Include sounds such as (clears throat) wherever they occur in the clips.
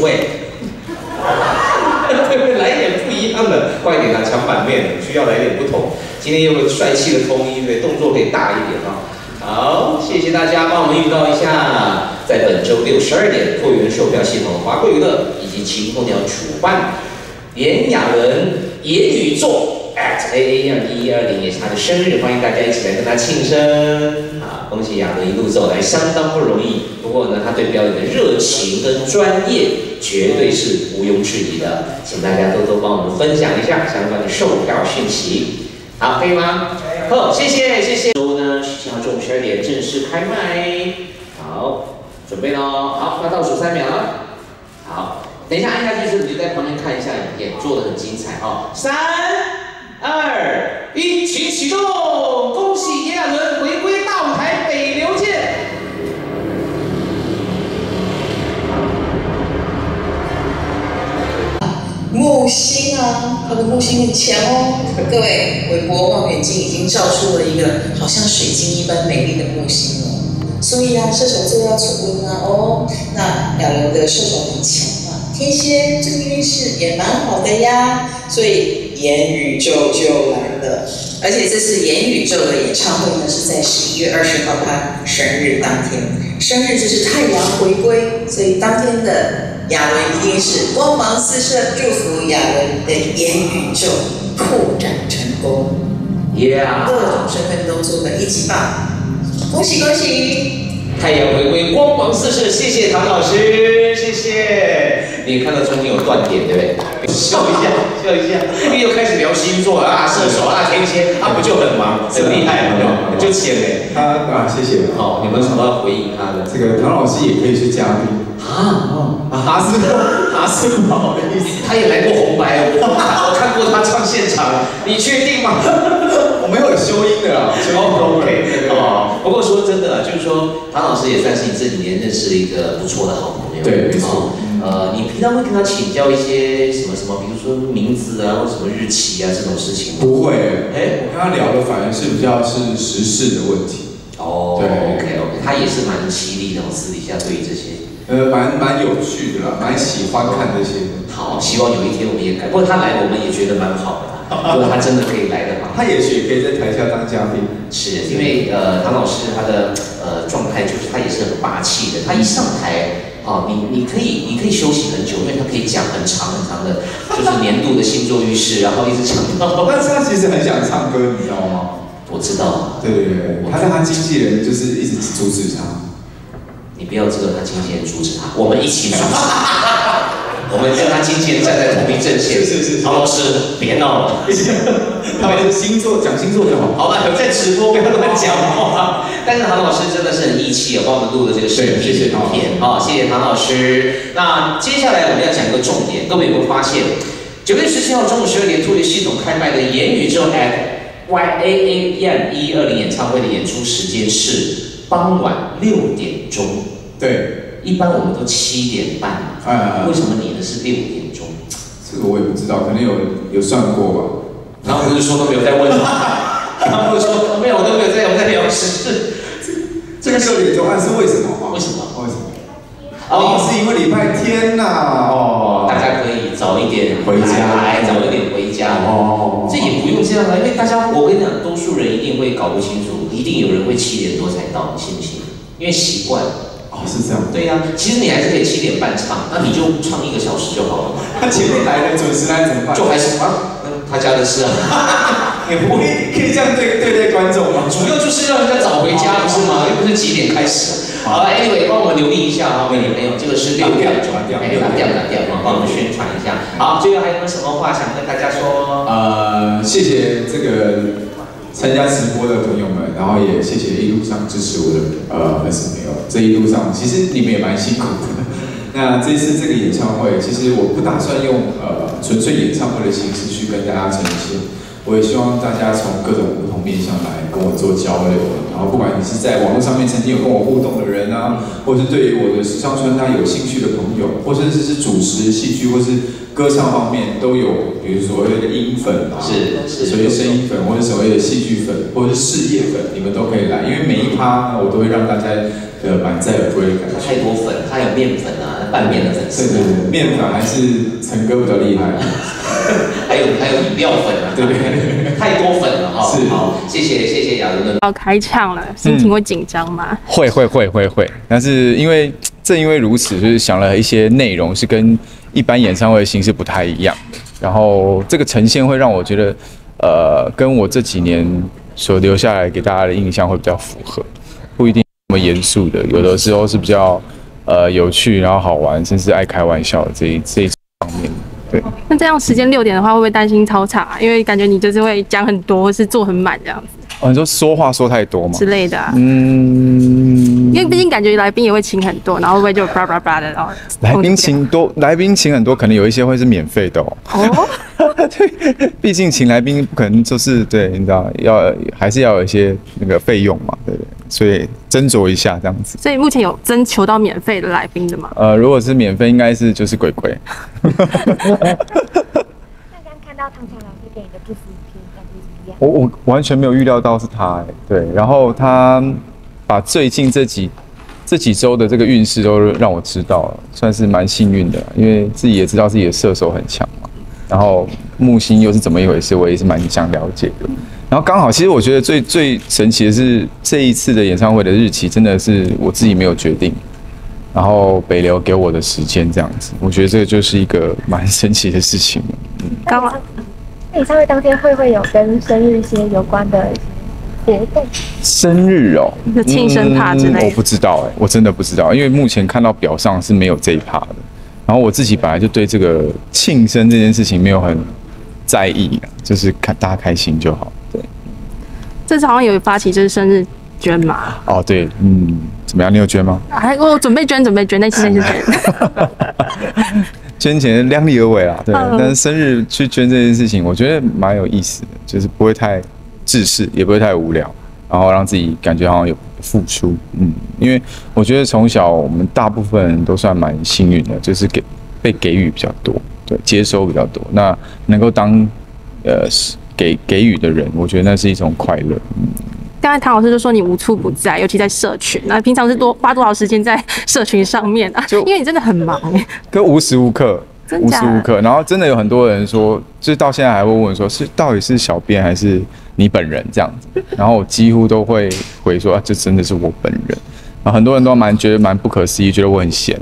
主哎，(laughs) 来点不一样的，快点啊，抢版面，需要来点不同。今天用了帅气的通衣，对，动作可以大一点啊。好，谢谢大家帮我们预告一下，在本周六十二点，会员售票系统华贵娱乐以及晴空鸟主办，炎亚纶言宇宙 at A A 样一一二零也是他的生日，欢迎大家一起来跟他庆生啊！恭喜亚纶一路走来相当不容易，不过呢，他对表演的热情跟专业绝对是毋庸置疑的，请大家多多帮我们分享一下相关的售票讯息。好，可以吗？好，谢谢，谢谢。周呢，十七号中午十二点正式开卖。好，准备喽。好，那倒数三秒了。好，等一下按下去之后，你就在旁边看一下影片，做的很精彩哦。三、二、一，请启动！恭喜炎亚纶木星啊，他的木星很强哦。各位，韦伯望远镜已经照出了一个好像水晶一般美丽的木星哦。所以啊，射手座要出温啊哦。那亚纶的射手很强嘛，天蝎这个运势也蛮好的呀。所以言宇宙就来了，而且这次言宇宙的演唱会呢是在十一月二十号他生日当天，生日就是太阳回归，所以当天的。亚纶一定是光芒四射，祝福亚纶的言宇宙扩展成功，Yeah，各种身份都做的一起棒，恭喜恭喜！太阳回归，光芒四射，谢谢唐老师，谢谢。你看到中间有断点对不对？笑一下，笑一下，因为又开始聊星座啊，射手啊，天蝎，他不就很忙，很厉害吗？就钱嘞。他啊，谢谢。好，有没有想到回应他的？这个唐老师也可以是嘉宾啊，啊，哈斯，哈斯不好意思，他也来过红白，我我看过他唱现场，你确定吗？(laughs) 我没有修音的啊，OK，哦，不过说真的，就是说唐老师也算是你这几年认识一个不错的好朋友，对，没错。呃，你平常会跟他请教一些什么什么，比如说名字啊，或什么日期啊这种事情吗？不会，哎，我跟他聊的反而是比较是时事的问题。哦，对，OK OK，他也是蛮犀利的，私底下对于这些，呃，蛮蛮有趣的啦，蛮喜欢看这些。好，希望有一天我们也改，不过他来我们也觉得蛮好的。如果他真的可以来的话，他也许也可以在台下当嘉宾。是因为呃，唐老师他的呃状态就是他也是很霸气的。他一上台啊，你你可以你可以休息很久，因为他可以讲很长很长的，就是年度的星座运势，然后一直讲。(laughs) 但是他其实很想唱歌，你知道吗？我知道。对对对，他让他经纪人就是一直阻止他。你不要知道，他经纪人阻止他，我们一起阻止。(laughs) 我们跟他经纪人站在同一阵线。是是是。唐老师，别闹了。(laughs) 他们是星座，讲星座就好。好吧，有在直播，不要乱讲话。但是唐老师真的是很义气哦，帮我们录的这个视频影片。好，谢谢唐老师。那接下来我们要讲一个重点，各位有没有发现，九月十七号中午十二点，突围系统开卖的言语之后 at Y A A M 一二零演唱会的演出时间是傍晚六点钟。对。一般我们都七点半，哎，为什么你的是六点钟？这个我也不知道，可能有有算过吧。然后我就说都没有在问吗？(laughs) 他不是说没有，我都没有在，我们在聊时这个六点钟，那是为什么？为什么？为什么？哦，是因为礼拜天呐。哦，大家可以早一点回家，来早一点回家。哦，这也不用这样啊，因为大家，我跟你讲，多数人一定会搞不清楚，一定有人会七点多才到，你信不信？因为习惯。是这样，对呀，其实你还是可以七点半唱，那你就唱一个小时就好了嘛。他前面来的准时来怎么办？就还是啊，他家的事啊。(laughs) 也不会可以这样对对待观众吗？主要就是让人家早回家，不是吗？又不是几点开始。好了，Anyway，帮我们留意一下啊，各位朋友，这个是六点钟，哎，打掉打掉啊，帮我们宣传一下。好，最后还有没有什么话想跟大家说？呃，谢谢这个。参加直播的朋友们，然后也谢谢一路上支持我的呃粉丝朋友。这一路上其实你们也蛮辛苦的。那这次这个演唱会，其实我不打算用呃纯粹演唱会的形式去跟大家呈现。我也希望大家从各种不同面向来跟我做交流。然后不管你是在网络上面曾经有跟我互动的人啊，或是对于我的时尚穿搭有兴趣的朋友，或者是是主持戏剧或是。歌唱方面都有，比如所谓的音粉啊，是是，所谓声音粉或者所谓的戏剧粉或者是事业粉，你们都可以来，因为每一趴我都会让大家呃满载而归的感觉。太多粉，它有面粉啊，拌面的粉对丝，对对，面粉还是陈哥比较厉害。(laughs) 还有还有饮料粉啊，对。不对，太多粉了哈。是。好，谢谢谢谢亚伦。的要开唱了，心情会紧张吗？会会会会会，但是因为 (tsk) 正因为如此，就是想了一些内容是跟一般演唱会的形式不太一样，然后这个呈现会让我觉得，呃，跟我这几年所留下来给大家的印象会比较符合，不一定那么严肃的，有的时候是比较呃有趣，然后好玩，甚至爱开玩笑的这一这一方面。那这样时间六点的话，会不会担心超场？因为感觉你就是会讲很多，或是做很满这样子哦，你说说话说太多嘛之？类的啊。嗯因，为毕竟感觉来宾也会请很多，然后会不会就叭叭叭的，然后来宾请多，来宾请很多，可能有一些会是免费的哦。哦，(laughs) 对，毕竟请来宾不可能就是对，你知道要还是要有一些那个费用嘛，对不对？所以斟酌一下这样子。所以目前有征求到免费的来宾的吗？呃，如果是免费，应该是就是鬼鬼。(laughs) (laughs) 那刚看到唐强老师给你的祝福？我我完全没有预料到是他、哎，对，然后他把最近这几这几周的这个运势都让我知道了，算是蛮幸运的，因为自己也知道自己的射手很强嘛，然后木星又是怎么一回事，我也是蛮想了解的。然后刚好，其实我觉得最最神奇的是这一次的演唱会的日期真的是我自己没有决定，然后北流给我的时间这样子，我觉得这个就是一个蛮神奇的事情。刚好演唱会当天会不会有跟生日一些有关的活动？生日哦，就庆生趴之类的嗯我不知道哎、我真的不知道，因为目前看到表上是没有这一趴的。然后我自己本来就对这个庆生这件事情没有很在意，就是看大家开心就好。对，这次好像有发起就是生日捐嘛，哦对，嗯，怎么样？你有捐吗？还我准备捐，准备捐，那期那就捐。(laughs) 捐钱量力而为啦，对。嗯但是生日去捐这件事情，我觉得蛮有意思的，就是不会太自私，也不会太无聊，然后让自己感觉好像有付出。嗯，因为我觉得从小我们大部分人都算蛮幸运的，就是给被给予比较多，对，接收比较多。那能够当呃是给给予的人，我觉得那是一种快乐。嗯，刚才唐老师就说你无处不在，尤其在社群，那平常是多花多少时间在 (laughs) 社群上面啊？就因为你真的很忙 (laughs) 跟无时无刻，(laughs) 无时无刻，然后真的有很多人说，就是到现在还会问说，是到底是小编还是你本人这样子，然后我几乎都会回说，啊，这真的是我本人。然后很多人都蛮觉得蛮不可思议，觉得我很闲。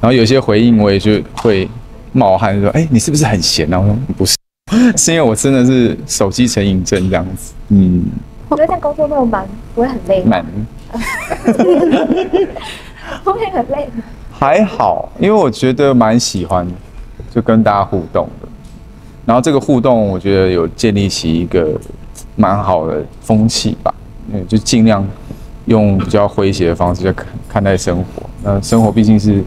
然后有些回应我也就会冒汗说，哎、你是不是很闲啊？我说不是，是因为我真的是手机成瘾症这样子。嗯，我觉得这样工作那么忙，不会很累吗？蛮 (laughs) 不会很累。还好，因为我觉得蛮喜欢，就跟大家互动的。然后这个互动，我觉得有建立起一个蛮好的风气吧。嗯，就尽量用比较诙谐的方式去看看待生活。那生活毕竟是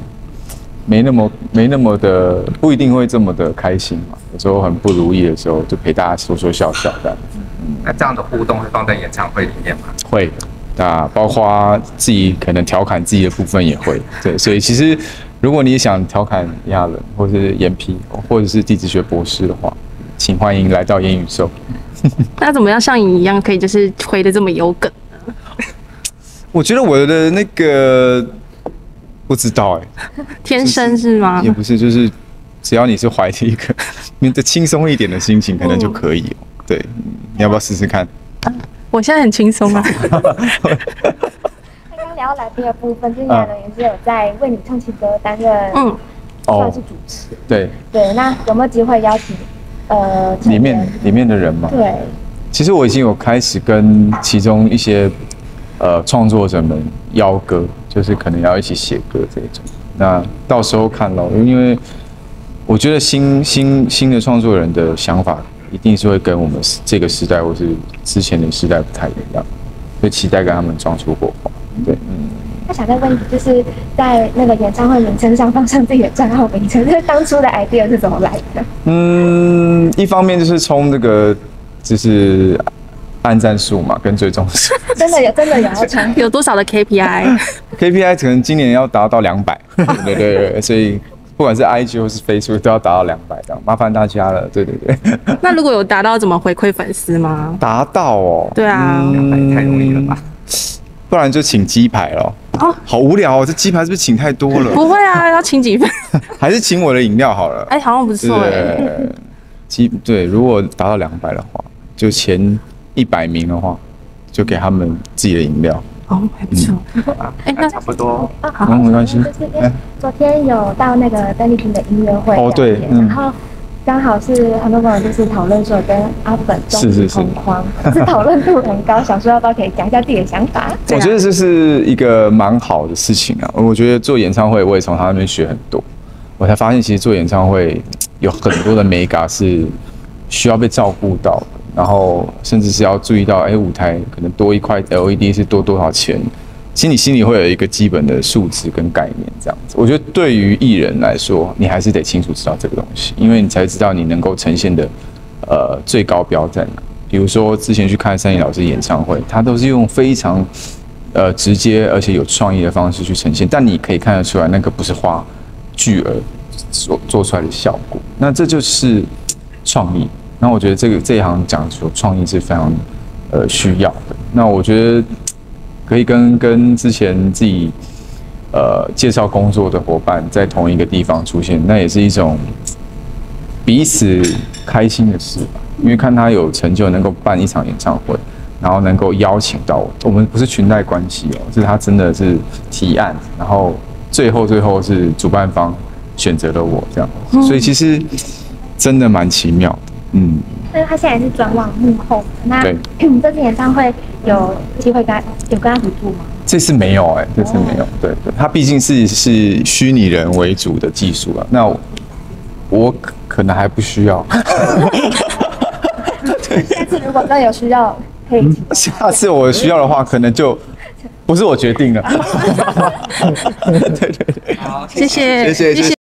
没那么没那么的，不一定会这么的开心嘛。有时候很不如意的时候，就陪大家说说笑笑这样。那这样的互动会放在演唱会里面吗？会，那包括自己可能调侃自己的部分也会，对，所以其实如果你想调侃亚伦，或是眼皮，或者是地质学博士的话，请欢迎来到言语兽。(laughs) 那怎么样像你一样可以就是回的这么有梗？(laughs) 我觉得我的那个不知道哎、(laughs) 天生是吗也？不是，就是只要你是怀着一个你的轻松一点的心情，可能就可以哦。对，嗯你要不要试试看？我现在很轻松啊。那 (laughs) 刚刚聊到来宾的部分，就是亚伦也是有在为你唱情歌担任，嗯，算是主持。对，对，那有没有机会邀请呃成里面员里面的人嘛，对，其实我已经有开始跟其中一些呃创作者们邀歌，就是可能要一起写歌这种。那到时候看咯，因为我觉得新新新的创作人的想法一定是会跟我们这个时代或是之前的时代不太一样，所以期待跟他们撞出火花。对，嗯，那想再问你，就是在那个演唱会名称上放上自己的账号名称，就是当初的 idea 是怎么来的？嗯，一方面就是冲这个就是按战术嘛，跟追踪数。(laughs) 真的有真的有要穿，有多少的 KPI？KPI (laughs) 可能今年要达到两百，(laughs) 对对对，所以不管是 IG 或是 Facebook 都要达到两百，这样麻烦大家了，对对对，(laughs) 那如果有达到，怎么回馈粉丝吗？达到哦，对啊嗯太容易了吧？不然就请鸡排咯。哦好无聊哦，这鸡排是不是请太多了？(laughs) 不会啊，要请几份？(laughs) 还是请我的饮料好了。哎，好像不错哎。对，鸡对，如果达到两百的话，就前一百名的话，就给他们自己的饮料。哦，还不错。哎，那差不多。啊，好，嗯没关系就是因为昨天有到那个邓丽君的音乐会哦对嗯然后刚好是很多朋友就是讨论说跟阿本终是是是止同框，是讨论度很高，想说要不要可以讲一下自己的想法？(laughs) 我觉得这是一个蛮好的事情啊。我觉得做演唱会，我也从他那边学很多。我才发现，其实做演唱会有很多的美感是需要被照顾到的，然后甚至是要注意到，哎，舞台可能多一块 LED 是多多少钱，其实你心里会有一个基本的数值跟概念，这样子。我觉得对于艺人来说，你还是得清楚知道这个东西，因为你才知道你能够呈现的呃最高标在哪。比如说之前去看三一老师演唱会，他都是用非常呃直接而且有创意的方式去呈现，但你可以看得出来，那个不是花巨额做做出来的效果，那这就是创意。那我觉得这个这一行讲求创意是非常呃需要的。那我觉得可以跟跟之前自己呃介绍工作的伙伴在同一个地方出现，那也是一种彼此开心的事吧。因为看他有成就，能够办一场演唱会，然后能够邀请到我，我们不是裙带关系哦，是他真的是提案，然后最后最后是主办方选择了我这样，所以其实真的蛮奇妙，嗯。但是他现在是转往幕后，那对 (clears throat) 这次演唱会有机会跟他有跟他合作吗？这次没有哎、这次没有。对对，他毕竟是是虚拟人为主的技术啊，那我我可可能还不需要。下次如果真的有需要，可以下次我需要的话，可能就不是我决定了。对对对，好谢谢，谢谢谢谢